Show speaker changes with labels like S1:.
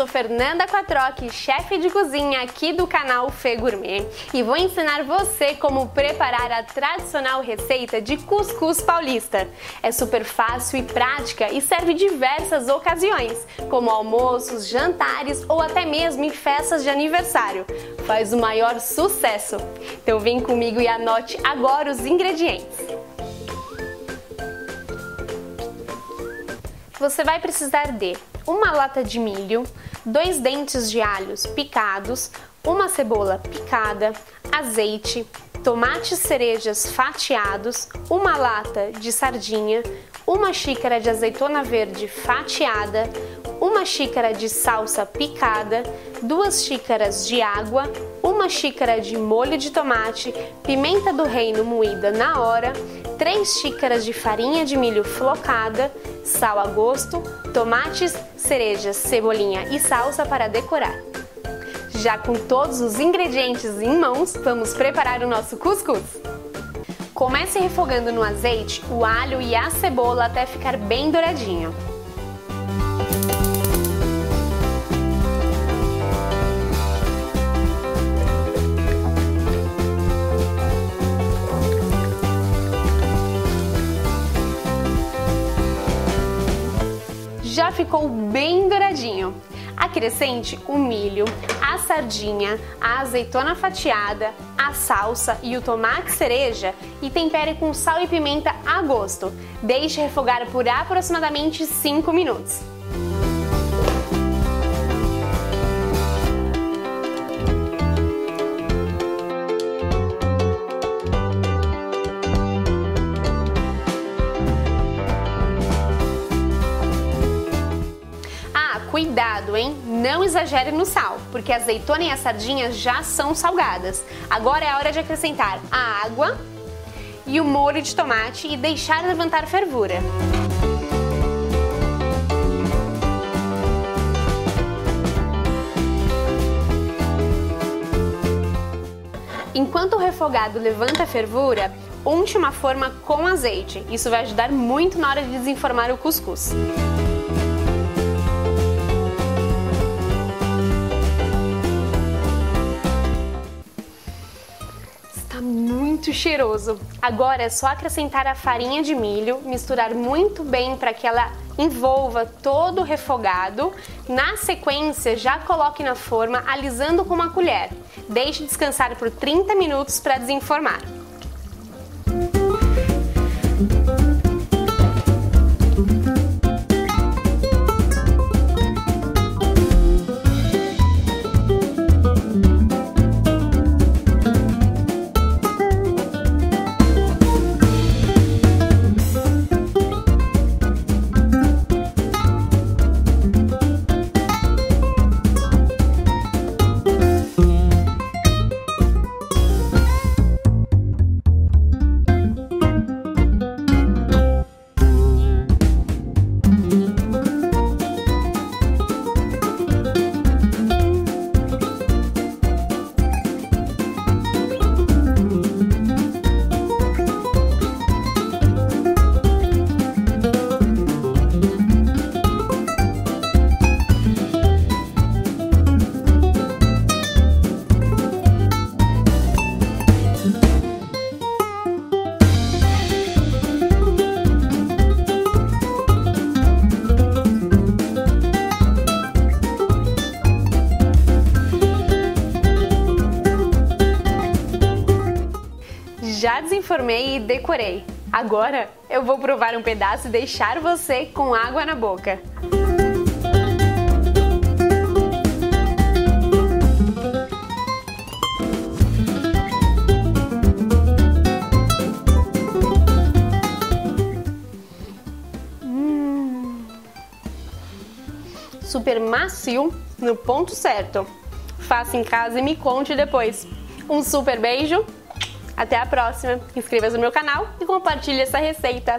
S1: sou Fernanda Quatroc, chefe de cozinha aqui do canal Fê Gourmet e vou ensinar você como preparar a tradicional receita de cuscuz paulista. É super fácil e prática e serve diversas ocasiões, como almoços, jantares ou até mesmo em festas de aniversário. Faz o maior sucesso. Então vem comigo e anote agora os ingredientes. Você vai precisar de uma lata de milho, dois dentes de alhos picados, uma cebola picada, azeite, tomates cerejas fatiados, uma lata de sardinha, uma xícara de azeitona verde fatiada, uma xícara de salsa picada, duas xícaras de água, uma xícara de molho de tomate, pimenta do reino moída na hora, 3 xícaras de farinha de milho flocada, sal a gosto, tomates, cerejas, cebolinha e salsa para decorar. Já com todos os ingredientes em mãos, vamos preparar o nosso cuscuz. Comece refogando no azeite o alho e a cebola até ficar bem douradinho. Já ficou bem douradinho. Acrescente o milho, a sardinha, a azeitona fatiada, a salsa e o tomate cereja e tempere com sal e pimenta a gosto. Deixe refogar por aproximadamente 5 minutos. Não exagere no sal, porque a azeitona e a sardinha já são salgadas. Agora é a hora de acrescentar a água e o molho de tomate e deixar levantar fervura. Enquanto o refogado levanta a fervura, unte uma forma com azeite. Isso vai ajudar muito na hora de desenformar o cuscuz. Muito cheiroso. Agora é só acrescentar a farinha de milho, misturar muito bem para que ela envolva todo o refogado. Na sequência, já coloque na forma alisando com uma colher. Deixe descansar por 30 minutos para desenformar. Já desenformei e decorei. Agora eu vou provar um pedaço e deixar você com água na boca. Hum. super macio no ponto certo. Faça em casa e me conte depois. Um super beijo até a próxima. Inscreva-se no meu canal e compartilhe essa receita.